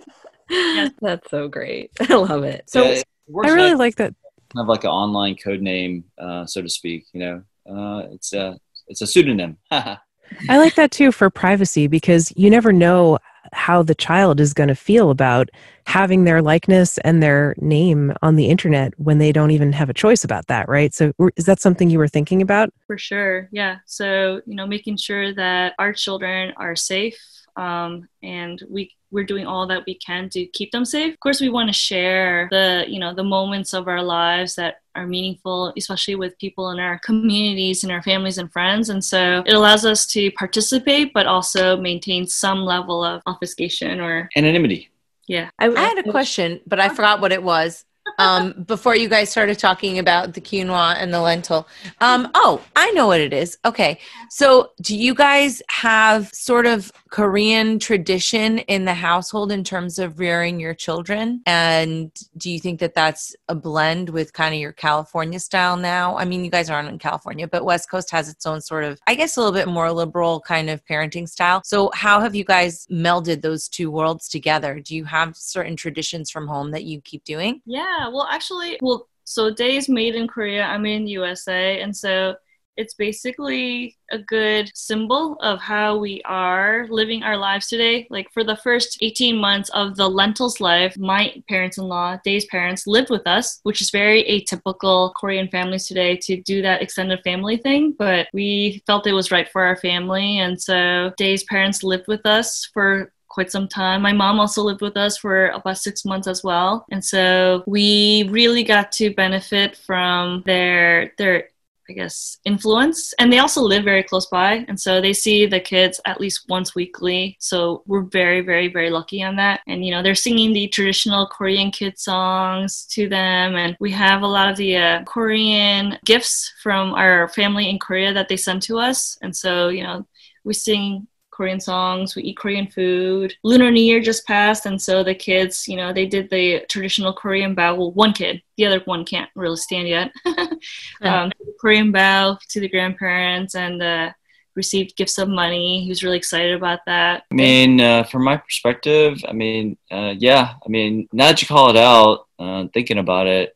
Speaker 4: That's so great. I love it.
Speaker 7: so
Speaker 4: So,
Speaker 7: it works
Speaker 5: i really
Speaker 7: nice,
Speaker 5: like that
Speaker 7: kind of like an online code name, uh, so to speak. You know, uh, it's a it's a pseudonym.
Speaker 5: I like that too for privacy because you never know how the child is going to feel about having their likeness and their name on the internet when they don't even have a choice about that, right? So, is that something you were thinking about?
Speaker 6: For sure. Yeah. So, you know, making sure that our children are safe um, and we we're doing all that we can to keep them safe. Of course, we want to share the, you know, the moments of our lives that are meaningful, especially with people in our communities and our families and friends. And so it allows us to participate, but also maintain some level of obfuscation or,
Speaker 7: Anonymity.
Speaker 6: yeah.
Speaker 3: I had a question, but I forgot what it was. Um, before you guys started talking about the quinoa and the lentil. Um, oh, I know what it is. Okay. So, do you guys have sort of Korean tradition in the household in terms of rearing your children? And do you think that that's a blend with kind of your California style now? I mean, you guys aren't in California, but West Coast has its own sort of, I guess, a little bit more liberal kind of parenting style. So, how have you guys melded those two worlds together? Do you have certain traditions from home that you keep doing?
Speaker 6: Yeah, well, actually, well, so Dae's made in Korea. I'm in USA, and so it's basically a good symbol of how we are living our lives today. Like for the first 18 months of the lentils life, my parents-in-law, Dae's parents, lived with us, which is very atypical Korean families today to do that extended family thing. But we felt it was right for our family, and so Dae's parents lived with us for quite some time. My mom also lived with us for about six months as well, and so we really got to benefit from their their I guess influence. And they also live very close by, and so they see the kids at least once weekly. So we're very very very lucky on that. And you know they're singing the traditional Korean kid songs to them, and we have a lot of the uh, Korean gifts from our family in Korea that they send to us. And so you know we sing Korean songs. We eat Korean food. Lunar New Year just passed, and so the kids, you know, they did the traditional Korean bow. Well, one kid, the other one can't really stand yet. um, Korean bow to the grandparents and uh, received gifts of money. He was really excited about that.
Speaker 7: I mean, uh, from my perspective, I mean, uh, yeah, I mean, now that you call it out, uh, thinking about it,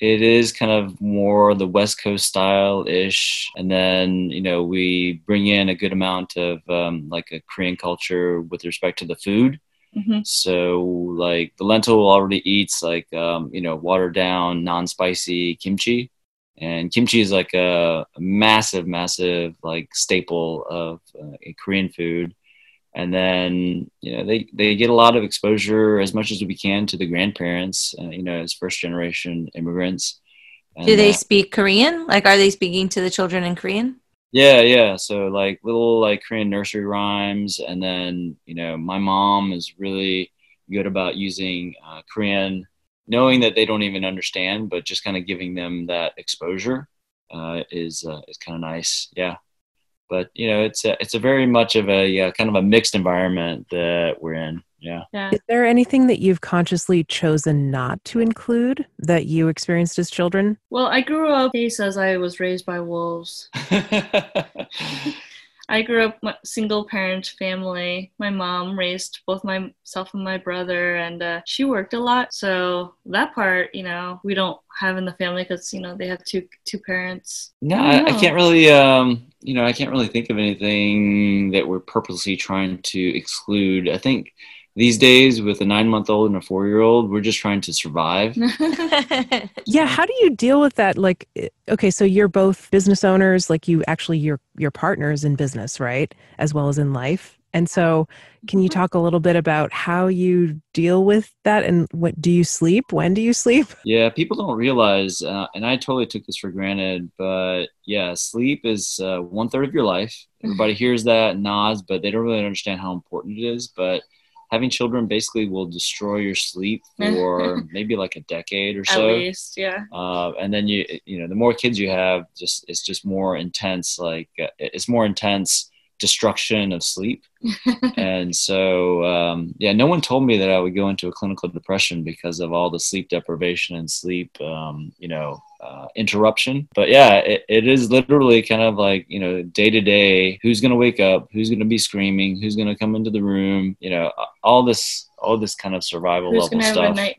Speaker 7: it is kind of more the West Coast style ish. And then, you know, we bring in a good amount of um, like a Korean culture with respect to the food.
Speaker 6: Mm-hmm.
Speaker 7: So, like, the lentil already eats like, um, you know, watered down, non spicy kimchi. And kimchi is like a, massive, massive, like, staple of uh, Korean food and then you know they they get a lot of exposure as much as we can to the grandparents uh, you know as first generation immigrants.
Speaker 3: Do they
Speaker 7: uh,
Speaker 3: speak Korean? Like, are they speaking to the children in Korean?
Speaker 7: yeah yeah. So like little like korean nursery rhymes. And then you know my mom is really good about using uh, korean knowing that they don't even understand but just kind of giving them that exposure uh, is uh, is kind of nice. Yeah but you know it's a, it's a very much of a yeah, kind of a mixed environment that we're in yeah
Speaker 6: Yeah.
Speaker 5: Is there anything that you've consciously chosen not to include that you experienced as children?
Speaker 6: Well, I grew up, he says I was raised by wolves. I grew up a single parent family. My mom raised both myself and my brother, and uh, she worked a lot. So that part, you know, we don't have in the family because you know they have two two parents.
Speaker 7: no
Speaker 6: I
Speaker 7: I,
Speaker 6: don't
Speaker 7: I
Speaker 6: know.
Speaker 7: can't really um you know i can't really think of anything that we're purposely trying to exclude i think these days with a nine month old and a four year old we're just trying to survive
Speaker 5: Yeah, how do you deal with that? Like, okay, so you're both business owners, like you actually your your partners in business, right, as well as in life. And so, can you talk a little bit about how you deal with that, and what do you sleep? When do you sleep?
Speaker 7: Yeah, people don't realize, uh, and I totally took this for granted, but yeah, sleep is uh, one third of your life. Everybody hears that and nods, but they don't really understand how important it is. But having children basically will destroy your sleep for maybe like a decade or so.
Speaker 6: At least, yeah.
Speaker 7: Uh, and then you, you know, the more kids you have, just it's just more intense. Like uh, it's more intense destruction of sleep. and so, um, yeah, no one told me that I would go into a clinical depression because of all the sleep deprivation and sleep, um, you know, uh, interruption. But yeah, it, it is literally kind of like, you know, day to day, who's going to wake up, who's going to be screaming, who's going to come into the room, you know, all this, all this kind of survival
Speaker 6: Who's
Speaker 7: level
Speaker 6: gonna have
Speaker 7: stuff.
Speaker 6: a night?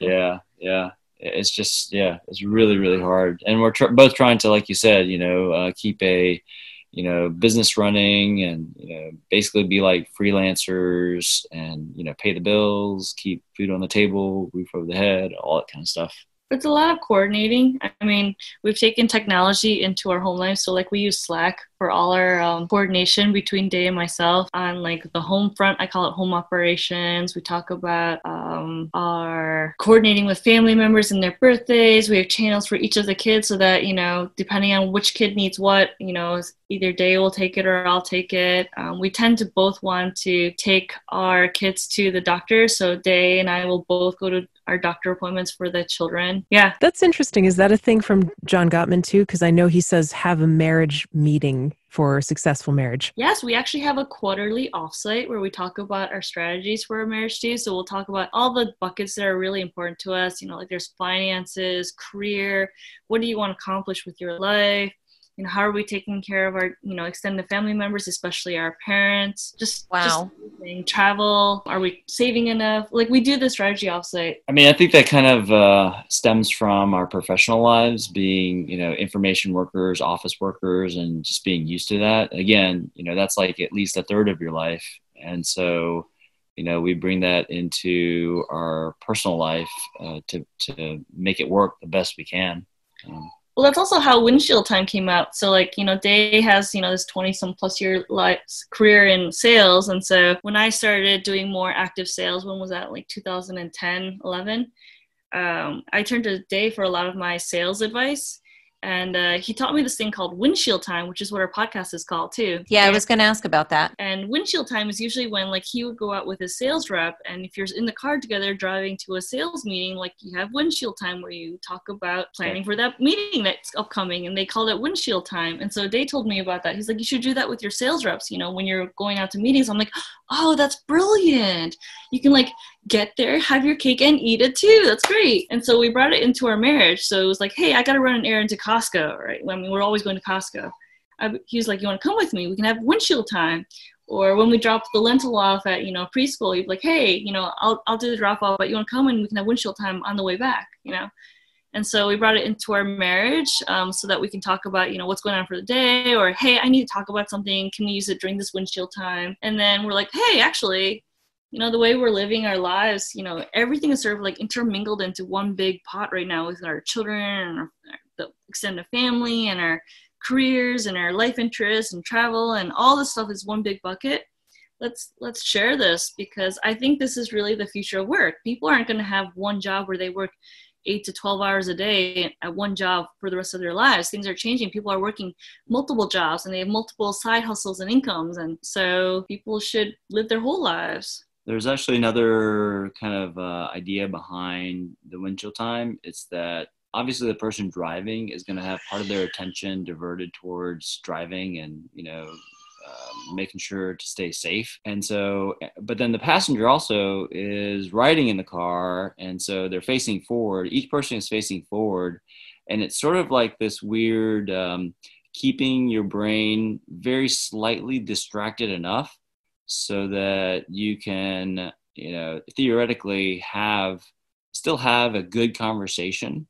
Speaker 7: Yeah, yeah. It's just yeah, it's really really hard, and we're tr- both trying to, like you said, you know, uh, keep a you know business running, and you know, basically be like freelancers, and you know, pay the bills, keep food on the table, roof over the head, all that kind of stuff.
Speaker 6: It's a lot of coordinating. I mean, we've taken technology into our home life. So, like, we use Slack for all our um, coordination between Dae and myself on like the home front. I call it home operations. We talk about um, our coordinating with family members and their birthdays. We have channels for each of the kids so that you know, depending on which kid needs what, you know, either Dae will take it or I'll take it. Um, we tend to both want to take our kids to the doctor. So Dae and I will both go to our doctor appointments for the children. Yeah.
Speaker 5: That's interesting. Is that a thing from John Gottman too? Because I know he says have a marriage meeting for a successful marriage.
Speaker 6: Yes, we actually have a quarterly offsite where we talk about our strategies for our marriage too. So we'll talk about all the buckets that are really important to us. You know, like there's finances, career, what do you want to accomplish with your life? You know, how are we taking care of our, you know, extended family members, especially our parents? Just
Speaker 3: Wow.
Speaker 6: just travel. Are we saving enough? Like we do the strategy offsite.
Speaker 7: I mean, I think that kind of uh, stems from our professional lives, being you know information workers, office workers, and just being used to that. Again, you know, that's like at least a third of your life, and so you know we bring that into our personal life uh, to to make it work the best we can. Um,
Speaker 6: Well, that's also how windshield time came out. So, like, you know, Dae has, you know, this 20 some plus year life career in sales. And so when I started doing more active sales, when was that? Like 2010, 11? Um, I turned to Dae for a lot of my sales advice. And uh, he taught me this thing called windshield time, which is what our podcast is called too.
Speaker 3: Yeah, I was going to ask about that.
Speaker 6: and windshield time is usually when like he would go out with his sales rep, and if you're in the car together driving to a sales meeting, like you have windshield time where you talk about planning for that meeting that's upcoming, and they call it windshield time. And so Dae told me about that. He's like, you should do that with your sales reps. You know, when you're going out to meetings, I'm like, oh, that's brilliant. You can like get there, have your cake, and eat it too. That's great. And so we brought it into our marriage. So it was like, hey, I got to run an errand to Costco, right? I mean, we're always going to Costco. I, he was like, you want to come with me? We can have windshield time. Or when we dropped the lentil off at you know preschool, he'd be like, hey, you know, I'll I'll do the drop off, but you want to come and we can have windshield time on the way back, you know. And so we brought it into our marriage um, so that we can talk about, you know, what's going on for the day, or hey, I need to talk about something. Can we use it during this windshield time? And then we're like, hey, actually, you know, the way we're living our lives, you know, everything is sort of like intermingled into one big pot right now with our children and our, the extended family and our careers and our life interests and travel and all this stuff is one big bucket. Let's let's share this because i think this is really the future of work. People aren't going to have one job where they work 8 to 12 hours a day at one job for the rest of their lives. Things are changing. People are working multiple jobs and they have multiple side hustles and incomes. And so people should live their whole lives
Speaker 7: There's actually another kind of uh, idea behind the windshield time. It's that obviously the person driving is going to have part of their attention diverted towards driving and you know um, making sure to stay safe. And so, but then the passenger also is riding in the car, and so they're facing forward. Each person is facing forward, and it's sort of like this weird. Um, keeping your brain very slightly distracted enough so that you can you know theoretically have still have a good conversation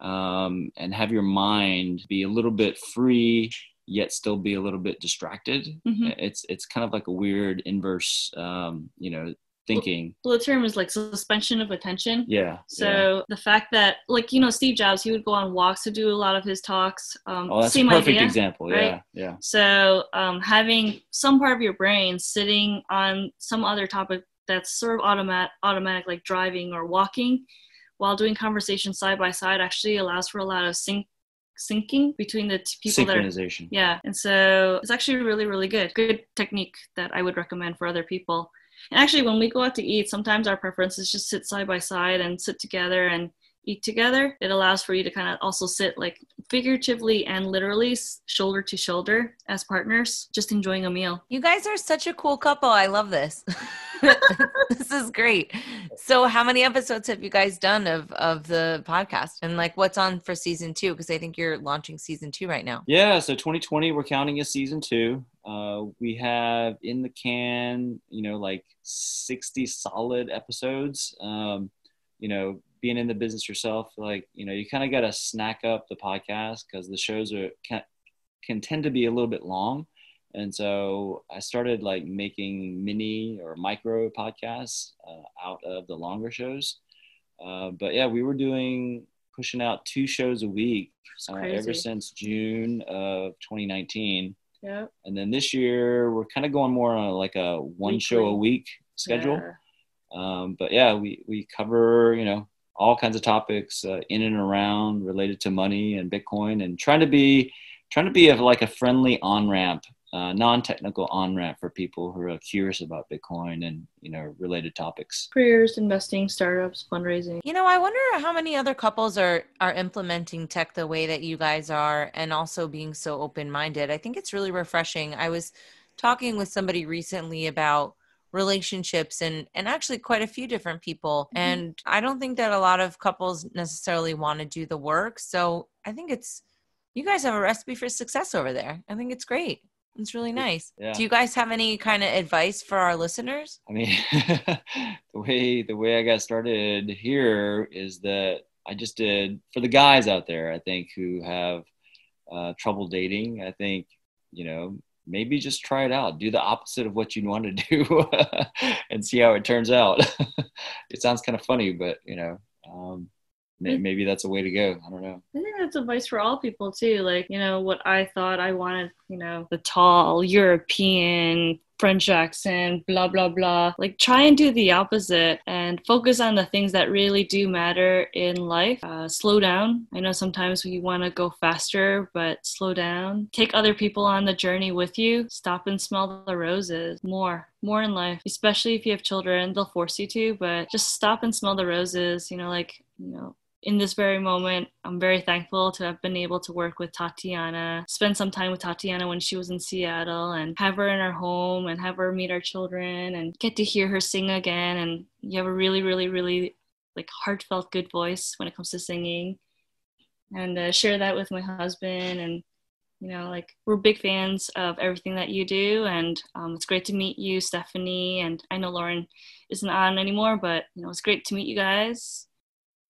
Speaker 7: um, and have your mind be a little bit free yet still be a little bit distracted
Speaker 6: Mhm.
Speaker 7: it's it's kind of like a weird inverse um, you know thinking
Speaker 6: well the term is like suspension of attention
Speaker 7: yeah
Speaker 6: So the fact that, like you know, Steve Jobs, he would go on walks to do a lot of his talks. Um,
Speaker 7: yeah. oh that's a perfect
Speaker 6: idea,
Speaker 7: example
Speaker 6: right?
Speaker 7: yeah yeah
Speaker 6: So um, having some part of your brain sitting on some other topic that's sort of automatic, automatic, like driving or walking, while doing conversation side by side, actually allows for a lot of sync syncing between the t- people that are
Speaker 7: synchronization
Speaker 6: yeah, and so it's actually really, really good. Good technique that I would recommend for other people. And actually, when we go out to eat, sometimes our preference is just sit side by side and sit together and eat together. It allows for you to kind of also sit like figuratively and literally shoulder to shoulder as partners, just enjoying a meal.
Speaker 3: You guys are such a cool couple. I love this. this is great. So, how many episodes have you guys done of of the podcast, and like what's on for season two? Because I think you're launching season two right now.
Speaker 7: Yeah, so 2020, we're counting as season two. Uh, we have in the can, you know, like 60 solid episodes. Um, you know, being in the business yourself, like, you know, you kind of got to snack up the podcast because the shows are can, can tend to be a little bit long. And so I started like making mini or micro podcasts uh, out of the longer shows. Uh, but yeah, we were doing pushing out two shows a week uh, ever since June of 2019.
Speaker 6: Yeah.
Speaker 7: And then this year we're kind of going more on like a one show a week schedule. Um, but yeah, we, we cover, you know, all kinds of topics uh, in and around related to money and Bitcoin and trying to be, trying to be a, like a friendly on ramp, uh, non-technical on ramp for people who are curious about Bitcoin and, you know, related topics.
Speaker 6: Careers, investing, startups, fundraising.
Speaker 3: You know, I wonder how many other couples are are implementing tech the way that you guys are, and also being so open minded. I think it's really refreshing. I was talking with somebody recently about relationships and and actually quite a few different people and i don't think that a lot of couples necessarily want to do the work so i think it's you guys have a recipe for success over there i think it's great it's really nice
Speaker 7: Yeah.
Speaker 3: do you guys have any kind of advice for our listeners
Speaker 7: I mean, the way the way I got started here is that I just did for the guys out there. I think who have uh, trouble dating. I think you know maybe just try it out. Do the opposite of what you want to do, and see how it turns out. it sounds kind of funny, but you know, um, maybe that's a way to go. I don't know.
Speaker 6: I think that's advice for all people too. Like, you know, what I thought I wanted, you know, the tall European French accent, blah, blah, blah. Like, try and do the opposite and focus on the things that really do matter in life. Uh, slow down. I know sometimes we want to go faster, but slow down. Take other people on the journey with you. Stop and smell the roses more. More in life, especially if you have children, they'll force you to, but just stop and smell the roses. You know, like, you know, in this very moment, I'm very thankful to have been able to work with Tatiana, spend some time with Tatiana when she was in Seattle, and have her in our home and have her meet our children and get to hear her sing again. And you have a really, really, really like heartfelt good voice when it comes to singing, and uh, share that with my husband. And you know, like we're big fans of everything that you do, and um, it's great to meet you, Stephanie. And I know Lauren isn't on anymore, but you know, it's great to meet you guys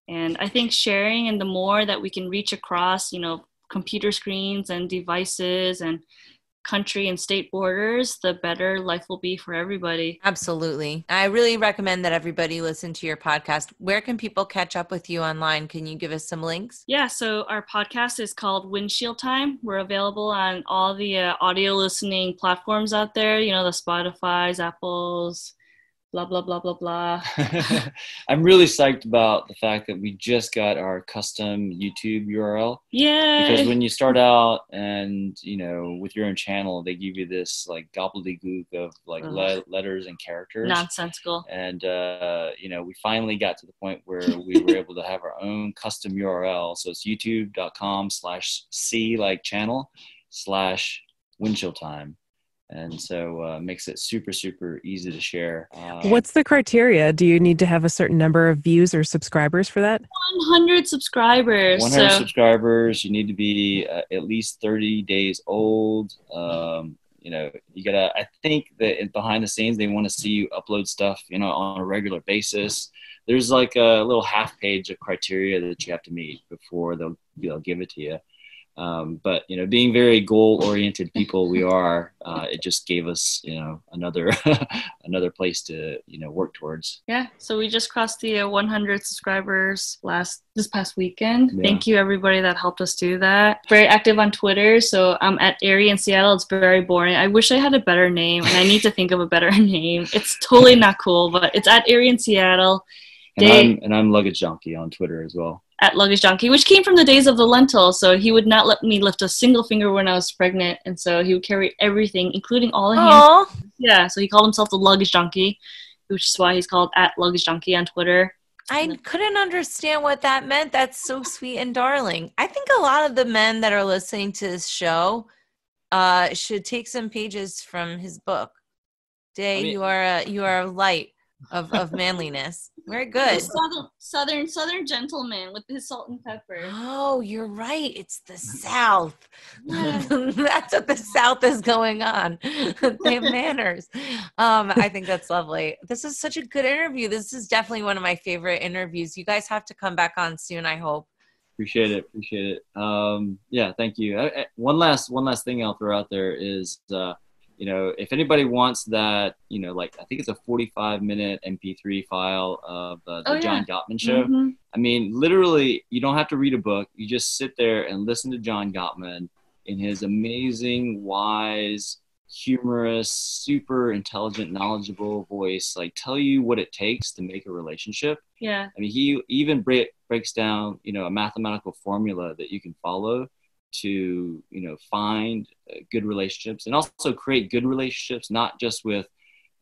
Speaker 6: and I think sharing and the more that we can reach across, you know, computer screens and devices and country and state borders, the better life will be for everybody.
Speaker 3: Absolutely. I really recommend that everybody listen to your podcast. Where can people catch up with you online? Can you give us some links?
Speaker 6: Yeah, so our podcast is called Windshield Time. We're available on all the uh, audio listening platforms out there, you know, the Spotify's, Apple's, blah blah blah blah blah.
Speaker 7: I'm really psyched about the fact that we just got our custom YouTube URL.
Speaker 6: Yeah.
Speaker 7: Because when you start out and you know with your own channel, they give you this like gobbledygook of like le- letters and characters.
Speaker 6: Nonsensical.
Speaker 7: And uh, you know we finally got to the point where we were able to have our own custom URL. So it's YouTube.com/slash C like channel slash windshield time and so uh, makes it super super easy to share um,
Speaker 5: What's the criteria? Do you need to have a certain number of views or subscribers for that?
Speaker 6: 100 subscribers.
Speaker 7: 100
Speaker 6: so.
Speaker 7: subscribers you need to be uh, at least 30 days old um, you know you gotta i think that behind the scenes they want to see you upload stuff you know on a regular basis there's like a little half page of criteria that you have to meet before they'll they'll give it to you um, but you know, being very goal-oriented people we are, uh, it just gave us you know another another place to you know work towards.
Speaker 6: Yeah, so we just crossed the uh, 100 subscribers last this past weekend.
Speaker 7: Yeah.
Speaker 6: Thank you everybody that helped us do that. Very active on Twitter, so I'm at Arry in Seattle. It's very boring. I wish I had a better name, and I need to think of a better name. It's totally not cool, but it's at Arry in Seattle.
Speaker 7: And
Speaker 6: They-
Speaker 7: I'm and I'm luggage junkie on Twitter as well.
Speaker 6: At Luggage Junkie, which came from the days of the lentil. So he would not let me lift a single finger when I was pregnant, and so he would carry everything, including all the hand.
Speaker 3: Oh,
Speaker 6: Yeah, so he called himself the Luggage Junkie, which is why he's called at Luggage Junkie on Twitter.
Speaker 3: I couldn't understand what that meant. That's so sweet and darling. I think a lot of the men that are listening to this show uh, should take some pages from his book. Dae,
Speaker 7: I mean-
Speaker 3: you are a you are a light of, of manliness. Very good.
Speaker 6: Southern, southern, southern gentleman with his salt and pepper.
Speaker 3: Oh, you're right. It's the South. that's what the South is going on. they have manners. Um, I think that's lovely. This is such a good interview. This is definitely one of my favorite interviews. You guys have to come back on soon, I hope.
Speaker 7: Appreciate it. Appreciate it. Um, yeah, thank you. I, I- one last one last thing I'll throw out there is, uh, you know, if anybody wants that, you know, like I think it's a 45 minute MP3 file of uh, the
Speaker 6: Oh, yeah.
Speaker 7: John Gottman show.
Speaker 6: Mhm.
Speaker 7: I mean, literally, you don't have to read a book. You just sit there and listen to John Gottman in his amazing, wise, humorous, super intelligent, knowledgeable voice, like tell you what it takes to make a relationship.
Speaker 6: Yeah.
Speaker 7: I mean, he even break, breaks down, you know, a mathematical formula that you can follow to, you know, find uh, good relationships and also create good relationships, not just with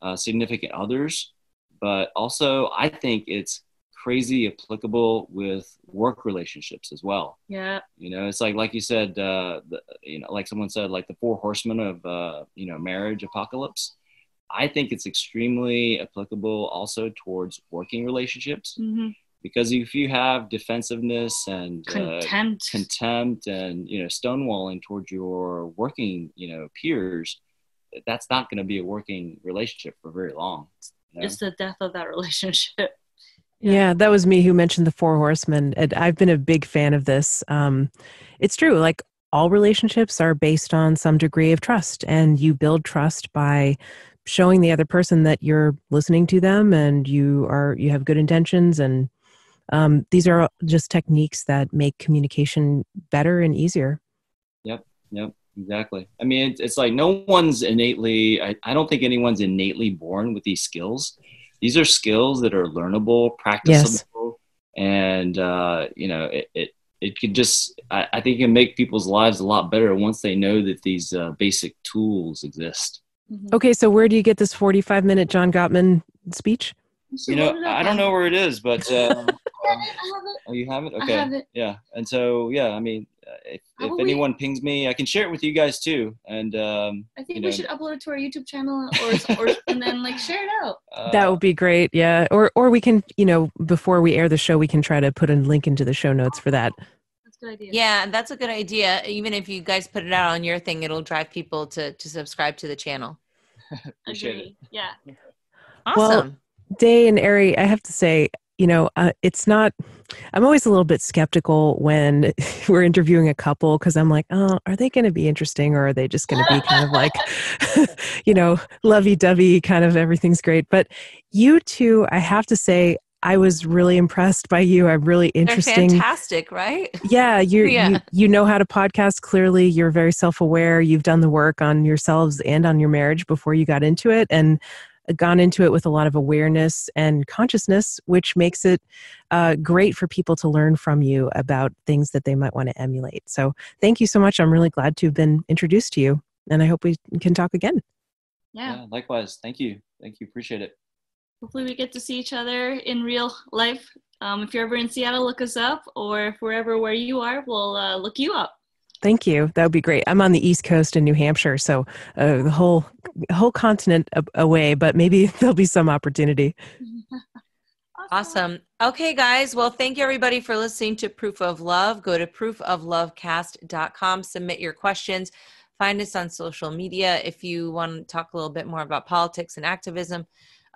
Speaker 7: uh, significant others, but also I think it's crazy applicable with work relationships as well.
Speaker 6: Yeah.
Speaker 7: You know, it's like like you said, uh, the, you know, like someone said, like the four horsemen of uh, you know marriage apocalypse. I think it's extremely applicable also towards working relationships
Speaker 6: hmm
Speaker 7: because if you have defensiveness and uh,
Speaker 6: Contempt.
Speaker 7: contempt and you know stonewalling towards your working you know peers, that's not going to be a working relationship for very long. you know?
Speaker 6: It's the death of that relationship.
Speaker 5: Yeah. that was me who mentioned the Four Horsemen. And I've been a big fan of this. Um, it's true. Like all relationships are based on some degree of trust, and you build trust by showing the other person that you're listening to them and you are you have good intentions and um, these are just techniques that make communication better and easier.
Speaker 7: Yep, yep, exactly. I mean, it's, it's like no one's innately. I, I don't think anyone's innately born with these skills. These are skills that are learnable, practicable, and uh, you know, it, it it could just I, I, think it can make people's lives a lot better once they know that these uh, basic tools exist.
Speaker 5: Mm-hmm. Okay, so where do you get this 45 minute John Gottman speech?
Speaker 7: You know, I don't know where it is, but uh, oh, you have it. Okay,
Speaker 6: have it.
Speaker 7: yeah, and so yeah, I mean, uh, if, if anyone we... pings me, I can share it with you guys too. And um,
Speaker 6: I think
Speaker 7: you
Speaker 6: know, we should upload it to our YouTube channel, or, or and then like share it out.
Speaker 5: Uh, that would be great. Yeah, or or we can, you know, before we air the show, we can try to put a link into the show notes for that
Speaker 3: good idea. Yeah, that's a good idea. Even if you guys put it out on your thing, it'll drive people to to subscribe to the channel.
Speaker 6: Appreciate it. Yeah.
Speaker 3: Awesome.
Speaker 5: Well, Dae and Arry, I have to say, you know, uh, it's not. I'm always a little bit skeptical when we're interviewing a couple because I'm like, oh, are they going to be interesting or are they just going to be kind of like, you know, lovey dovey, kind of everything's great. But you two, I have to say, I was really impressed by you. I'm really interesting.
Speaker 3: They're fantastic, right?
Speaker 5: Yeah, you yeah. you you know how to podcast. Clearly, you're very self aware. You've done the work on yourselves and on your marriage before you got into it, and gone into it with a lot of awareness and consciousness, which makes it uh, great for people to learn from you about things that they might want to emulate. So, thank you so much. I'm really glad to have been introduced to you, and I hope we can talk again.
Speaker 6: Yeah.
Speaker 7: yeah likewise. Thank you. Thank you. Appreciate it
Speaker 6: hopefully we get to see each other in real life. Um, if you're ever in Seattle, look us up, or if we're ever where you are, we'll uh, look you up.
Speaker 5: Thank you. That would be great. I'm on the East Coast in New Hampshire, so uh, the whole whole continent away, but maybe there'll be some opportunity.
Speaker 3: awesome. Okay, guys. Well, thank you everybody for listening to Proof of Love. Go to proofoflovecast.com, submit your questions. Find us on social media if you want to talk a little bit more about politics and activism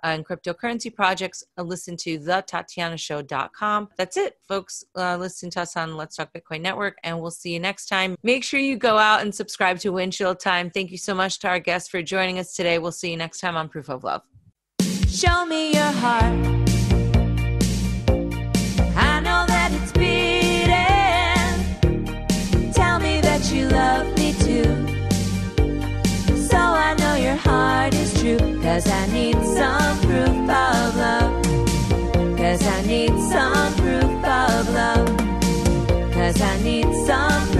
Speaker 3: and cryptocurrency projects, uh, listen to the Tatianashow.com. That's it, folks. Uh, listen to us on Let's Talk Bitcoin Network, and we'll see you next time. Make sure you go out and subscribe to Windshield Time. Thank you so much to our guests for joining us today. We'll see you next time on Proof of Love.
Speaker 1: Show me your heart. I know that it's beating. Tell me that you love me too. So I know your heart is true. Cause I need some need some proof of love. Cause I need some